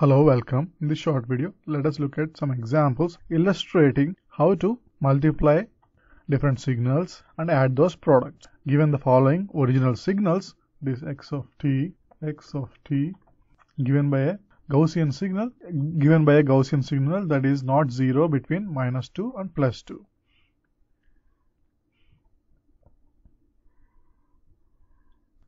Hello, welcome. In this short video, let us look at some examples illustrating how to multiply different signals and add those products. Given the following original signals, this x of t, x of t, given by a Gaussian signal, given by a Gaussian signal that is not zero between minus 2 and plus 2.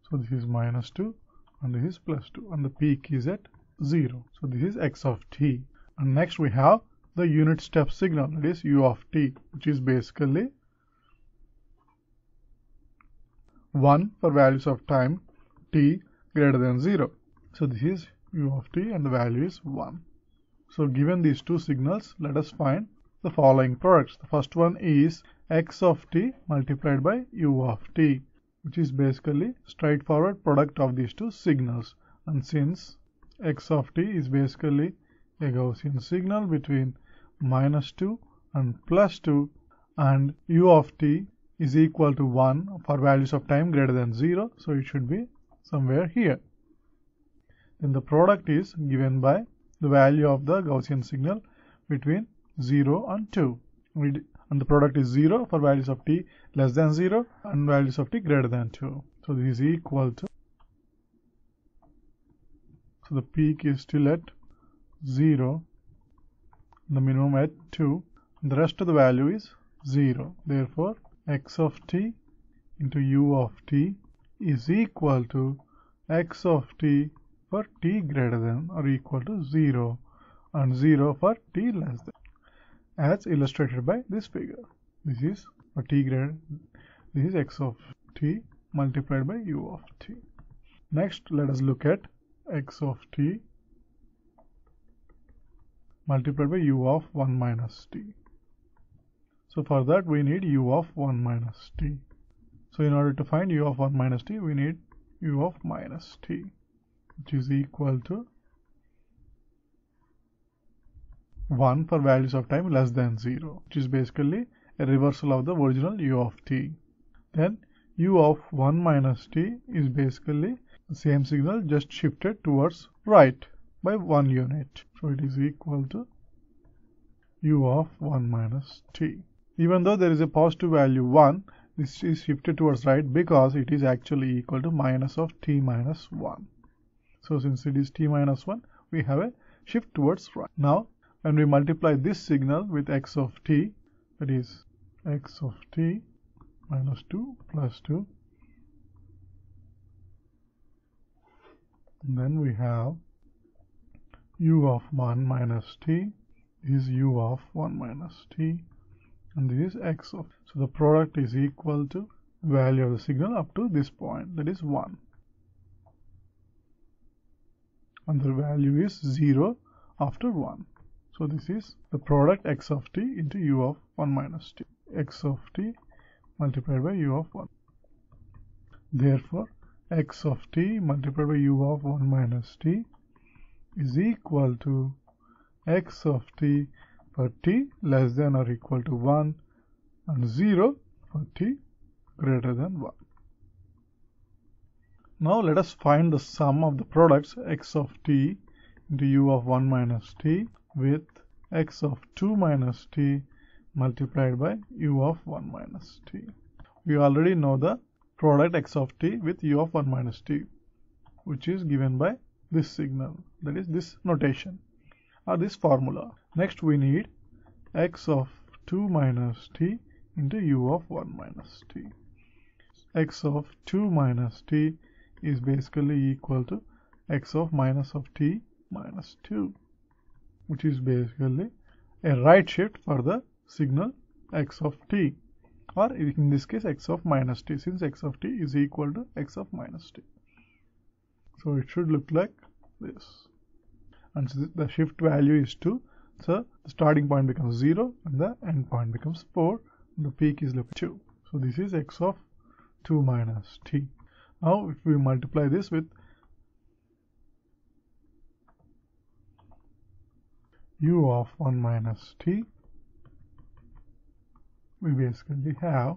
So this is minus 2 and this is plus 2 and the peak is at 0. So this is x of t. And next we have the unit step signal that is u of t which is basically 1 for values of time t greater than 0. So this is u of t and the value is 1. So given these two signals let us find the following products. The first one is x of t multiplied by u of t which is basically straightforward product of these two signals and since x of t is basically a Gaussian signal between minus 2 and plus 2 and u of t is equal to 1 for values of time greater than 0 so it should be somewhere here. Then the product is given by the value of the Gaussian signal between 0 and 2 and the product is 0 for values of t less than 0 and values of t greater than 2 so this is equal to so the peak is still at 0 the minimum at 2 the rest of the value is 0 therefore x of t into u of t is equal to x of t for t greater than or equal to 0 and 0 for t less than as illustrated by this figure. This is for t greater this is x of t multiplied by u of t. Next let us look at x of t multiplied by u of 1 minus t. So for that we need u of 1 minus t. So in order to find u of 1 minus t we need u of minus t which is equal to 1 for values of time less than 0 which is basically a reversal of the original u of t. Then u of 1 minus t is basically same signal just shifted towards right by 1 unit. So it is equal to u of 1 minus t. Even though there is a positive value 1, this is shifted towards right because it is actually equal to minus of t minus 1. So since it is t minus 1, we have a shift towards right. Now when we multiply this signal with x of t, that is x of t minus 2 plus 2 then we have u of 1 minus t is u of 1 minus t. And this is x of so the product is equal to value of the signal up to this point that is 1 and the value is 0 after 1 so this is the product x of t into u of 1 minus t. x of t multiplied by u of 1 therefore x of t multiplied by u of 1 minus t is equal to x of t for t less than or equal to 1 and 0 for t greater than 1. Now let us find the sum of the products x of t into u of 1 minus t with x of 2 minus t multiplied by u of 1 minus t. We already know the product x of t with u of 1 minus t which is given by this signal that is this notation or this formula. Next we need x of 2 minus t into u of 1 minus t. x of 2 minus t is basically equal to x of minus of t minus 2 which is basically a right shift for the signal x of t or in this case x of minus t since x of t is equal to x of minus t. So it should look like this and so the shift value is 2 so the starting point becomes 0 and the end point becomes 4 and the peak is looking 2. So this is x of 2 minus t. Now if we multiply this with u of 1 minus t we basically have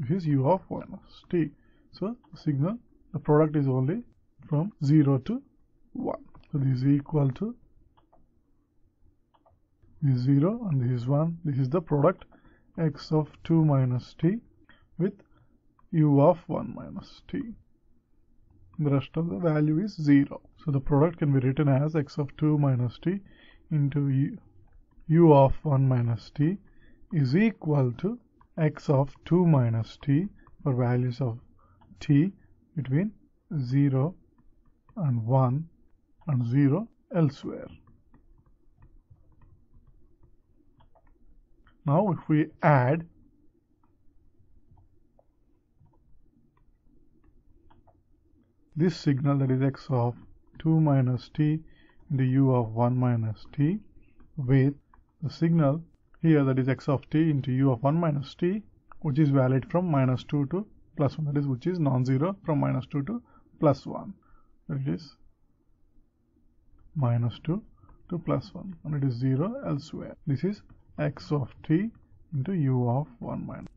this is u of 1 minus t. So signal, the product is only from 0 to 1. So this is equal to this is 0 and this is 1. This is the product x of 2 minus t with u of 1 minus t. The rest of the value is 0. So the product can be written as x of 2 minus t into u, u of 1 minus t is equal to x of 2 minus t for values of t between 0 and 1 and 0 elsewhere. Now if we add this signal that is x of 2 minus t into u of 1 minus t with the signal here that is x of t into u of 1 minus t which is valid from minus 2 to plus 1 that is which is non-zero from minus 2 to plus 1 that is minus 2 to plus 1 and it is 0 elsewhere this is x of t into u of 1 minus.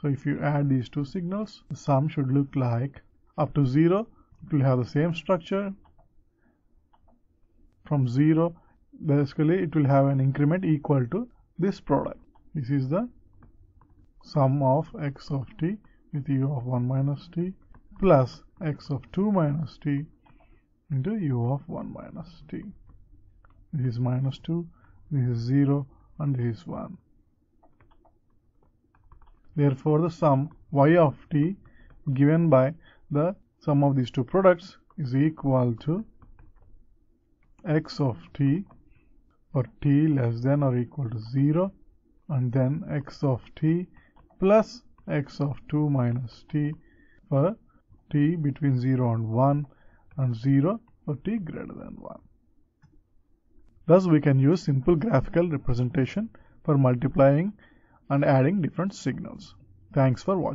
So if you add these two signals, the sum should look like up to 0, it will have the same structure. From 0, basically it will have an increment equal to this product. This is the sum of x of t with u of 1 minus t plus x of 2 minus t into u of 1 minus t. This is minus 2, this is 0, and this is 1. Therefore, the sum y of t given by the sum of these two products is equal to x of t for t less than or equal to 0 and then x of t plus x of 2 minus t for t between 0 and 1 and 0 for t greater than 1. Thus, we can use simple graphical representation for multiplying and adding different signals. Thanks for watching.